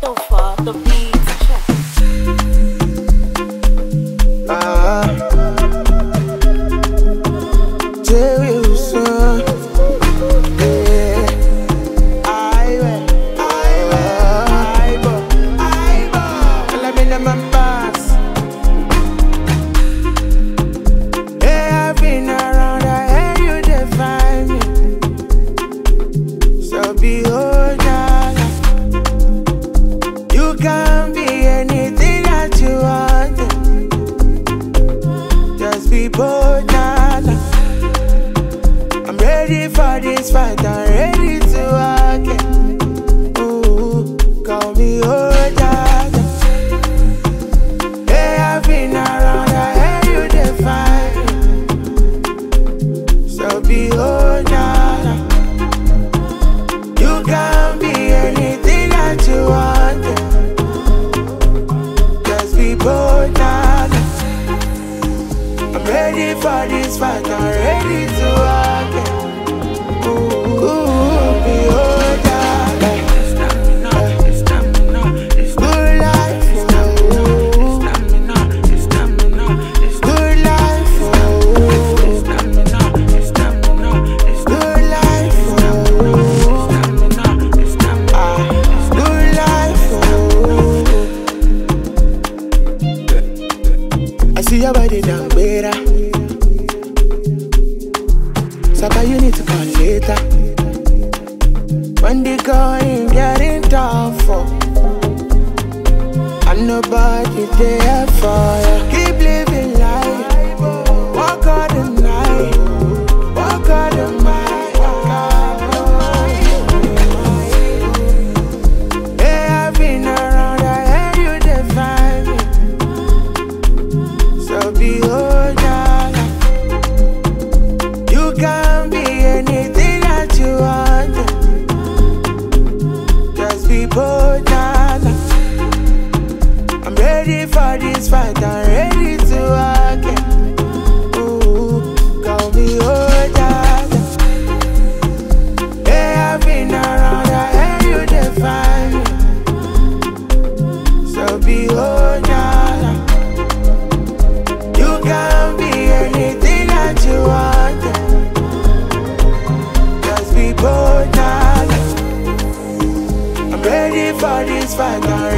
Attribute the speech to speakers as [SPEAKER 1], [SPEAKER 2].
[SPEAKER 1] the fuck? The be Bonata. I'm ready for this fight, I'm ready to rock it. Ooh, call me oh, Odata. Hey, I've been around, I hear you define. So be oh, Odata. You can be anything that you want. Just be oh, Bonata ready for this fight, I'm ready to work Sapa, you need to call later. When the going getting tougher. And nobody there for you. Ready for this fight, I'm ready to it. Ooh, call me oh. Hey, I've been around, I heard you define me. So be oh Jaja. You can be anything that you want. Just be bold. I'm ready for this fight, I'm